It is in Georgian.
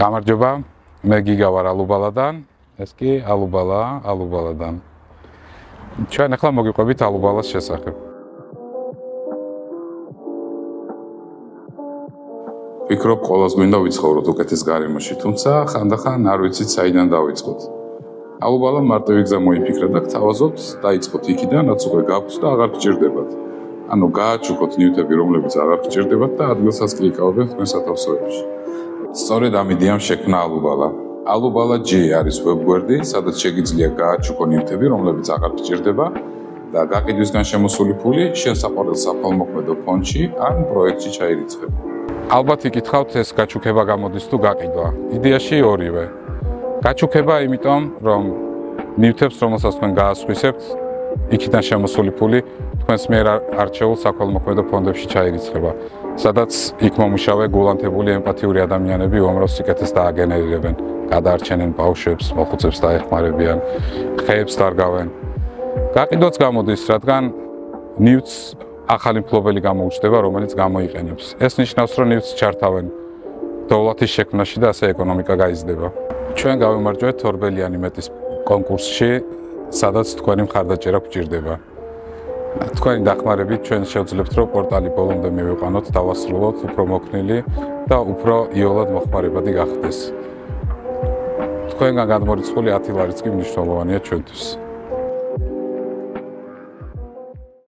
გამარჯობა. მე გიგა ვარ ალუბალადან. ეს კი ალუბალა, ალუბალადან. ჩვენ ახლა მოგიყვებით ალუბალას შესახებ. ვფიქრობ, ყოველს გვინდა ვიცხოვროთ უკეთეს გარემოში, თუმცა ხანდახან არ ვიცით საიდან დავიწყოთ. ალუბალა მარტივი გზა მოიფიქრა და გთავაზობთ, დაიწყოთ იქიდან, რაც უკვე გაქვთ და აღარ გჭირდებათ. ანუ გააჩუქოთ ნიუტები, რომლებიც აღარ გჭირდებათ და ადგილსაც კი იკავებთ თქვენ სწორედ ამიდიამ შექმნა ალუბალა. ალუბალა G არის ვებგვერდი, სადაც შეგიძლია გააჩუქო ნივთები, რომლებიც აღარ გჭირდება და გაყიდვისგან შემოსული ფული შენ საყვარელ საფალმოქმედო ფონდში ან პროექტში ჩაირიცხებ. ალბათ იკითხავთ ეს გაჩუქება გამოდის თუ გაყიდვა. იდეაში ორივე. გაჩუქება იმიტომ, რომ ნივთებს, რომელსაც თქვენ გაასხვისებთ, იქიდან შემოსული ფული თქვენს მიერ არჩეულ საქველმოქმედო ფონდებში ჩაირიცხება. სადაც იქ მომუშავე გულანთებული ემპათიური ადამიანები უამრავ სიკეთეს დააგენერირებენ, გადაარჩენენ ბავშვებს, მოხუცებს დაეხმარებიან, ხეებს დარგავენ. გაყიდვაც გამოდის, რადგან ნიუტს ახალი მფლობელი გამოუჩნდება, რომელიც გამოიყენებს. ეს ნიშნავს, რომ ნიუტს ჩართავენ დოლათის შექმნაში და ასე ეკონომიკა გაიზრდება. ჩვენ გავიმარჯვეთ თორბელიანი მეტის კონკურსში, სადაც თქვენი მხარდაჭერა გვჭირდება. თქვენი დახმარებით ჩვენ შევძლებთ რომ პორტალი ბოლომდე მივიყვანოთ, დავასრულოთ უფრო მოქნილი და უფრო იოლად მოხმარებადი გახდეს. თქვენგან გადმორიცხული 10 ლარიც კი მნიშვნელოვანია ჩვენთვის.